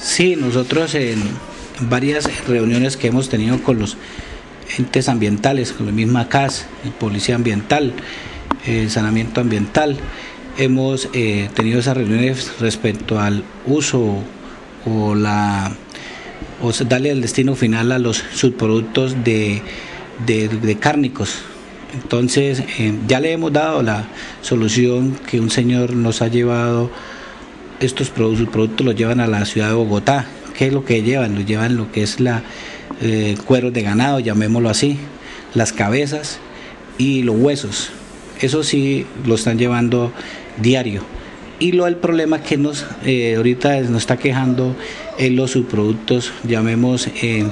Sí, nosotros en varias reuniones que hemos tenido con los entes ambientales, con la misma CAS, Policía Ambiental, eh, Sanamiento Ambiental, hemos eh, tenido esas reuniones respecto al uso o la o darle el destino final a los subproductos de, de, cárnicos. Entonces, eh, ya le hemos dado la solución que un señor nos ha llevado, estos productos, productos los llevan a la ciudad de Bogotá. ¿Qué es lo que llevan? Los llevan lo que es la eh, cuero de ganado, llamémoslo así, las cabezas y los huesos. Eso sí lo están llevando diario. Y lo el problema que nos eh, ahorita nos está quejando en los subproductos, llamemos eh,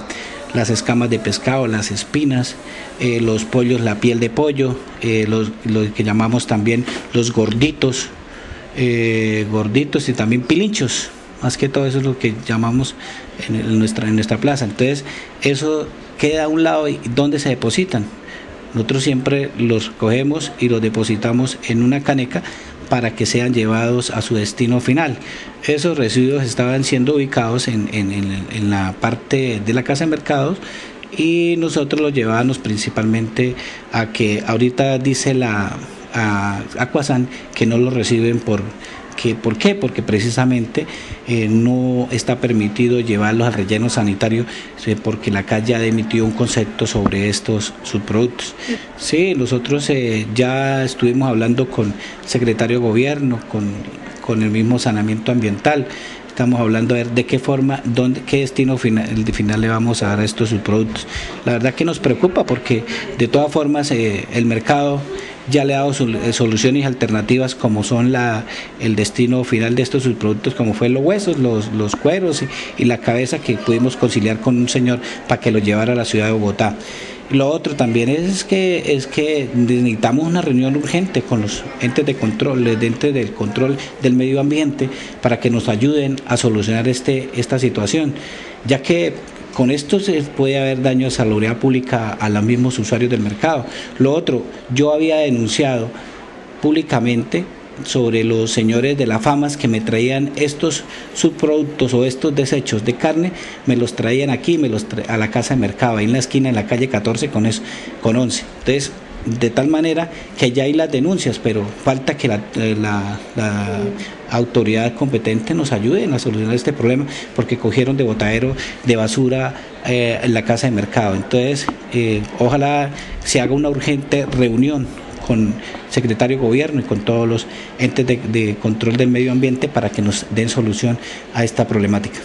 las escamas de pescado, las espinas, eh, los pollos, la piel de pollo, los, que llamamos también los gorditos, gorditos y también pilinchos. Más que todo eso es lo que llamamos en, nuestra, en nuestra plaza. Entonces, eso queda a un lado y ¿dónde se depositan? Nosotros siempre los cogemos y los depositamos en una caneca para que sean llevados a su destino final. Esos residuos estaban siendo ubicados en, la parte de la casa de mercados y nosotros los llevábamos principalmente a que ahorita dice la a Aquasan que no lo reciben por ¿Por qué? Porque precisamente eh, no está permitido llevarlos al relleno sanitario eh, porque la calle ha emitido un concepto sobre estos subproductos. Sí, nosotros eh, ya estuvimos hablando con el secretario de gobierno, con, con el mismo saneamiento ambiental estamos hablando de de qué forma, dónde, qué destino final, le vamos a dar a estos subproductos. La verdad que nos preocupa porque de todas formas el mercado ya le ha dado eh, soluciones alternativas como son el destino final de estos subproductos, como fue los huesos, los, los cueros y, la cabeza que pudimos conciliar con un señor para que lo llevara a la ciudad de Bogotá. Lo otro también es que, es que necesitamos una reunión urgente con los entes de control, entes del control del medio ambiente, para que nos ayuden a solucionar este, esta situación, ya que con esto se puede haber daño a salud pública a los mismos usuarios del mercado. Lo otro, yo había denunciado públicamente sobre los señores de la FAMAS que me traían estos subproductos o estos desechos de carne, me los traían aquí, me los a la casa de mercado, ahí en la esquina, en la calle 14 con, eso, con 11. Entonces, de tal manera que ya hay las denuncias, pero falta que la, eh, autoridad competente nos ayude a solucionar este problema, porque cogieron de botadero de basura eh, en la casa de mercado. Entonces, eh, ojalá se haga una urgente reunión con secretario de gobierno y con todos los entes de control del medio ambiente para que nos den solución a esta problemática.